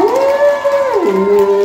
うん。